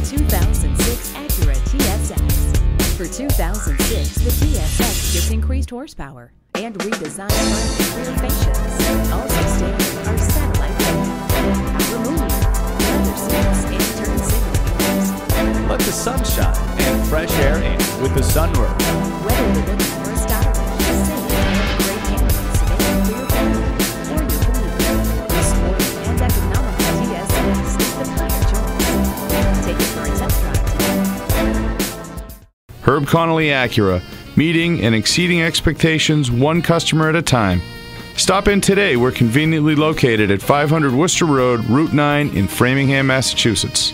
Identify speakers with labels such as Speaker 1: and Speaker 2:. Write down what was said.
Speaker 1: the 2006 Acura TSX. For 2006, the TSX gets increased horsepower and redesigned by rear fascias. Also standard are satellite power moonroof, leather seats, and turn signal.
Speaker 2: Let the sun shine and fresh air in with the sunroof.
Speaker 1: Whether
Speaker 3: Herb Connolly Acura, meeting and exceeding expectations one customer at a time. Stop in today. We're conveniently located at 500 Worcester Road, Route 9 in Framingham, Massachusetts.